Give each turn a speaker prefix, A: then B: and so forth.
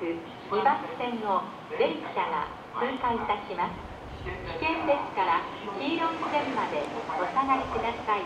A: く2番線の電車が通過いたします。危険ですから黄色い線までお下がりください。